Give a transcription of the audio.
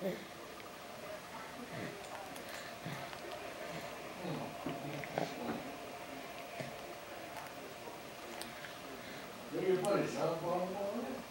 What you put, a softball it?